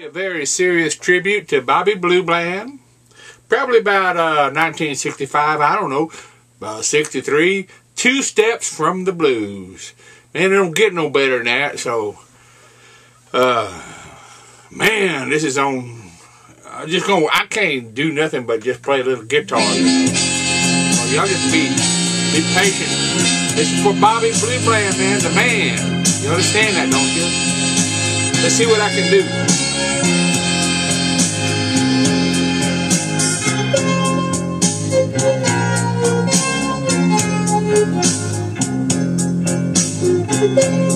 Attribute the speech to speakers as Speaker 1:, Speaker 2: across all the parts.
Speaker 1: A very serious tribute to Bobby Blue Bland. Probably about uh, 1965, I don't know, about 63. Two Steps from the Blues. Man, it don't get no better than that, so... Uh, man, this is on... I just gonna, I can't do nothing but just play a little guitar. Y'all just be, be patient. This is for Bobby Blue Bland, man, the man. You understand that, don't you? Let's see what I can do.
Speaker 2: Thank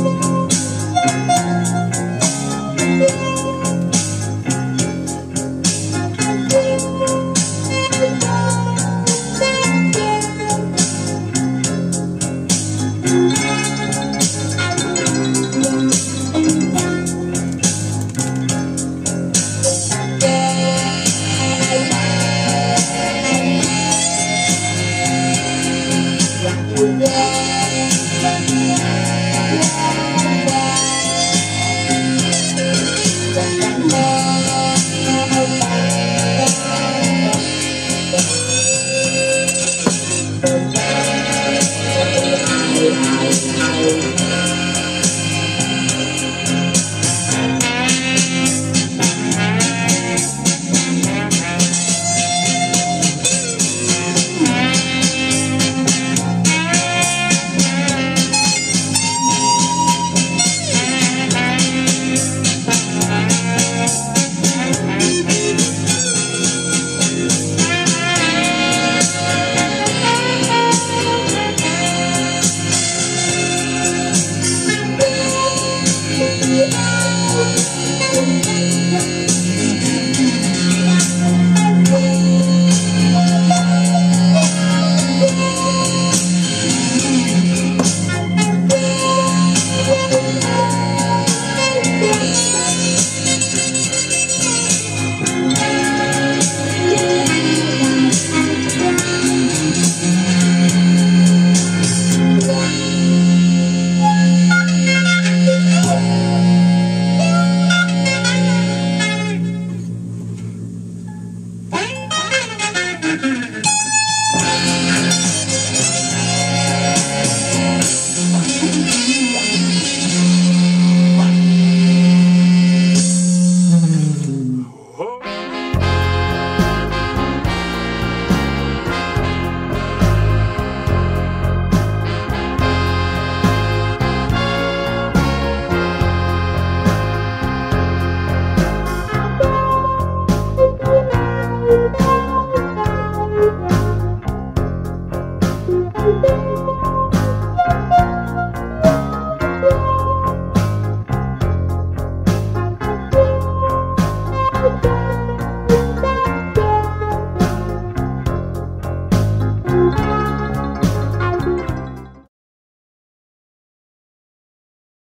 Speaker 2: every day.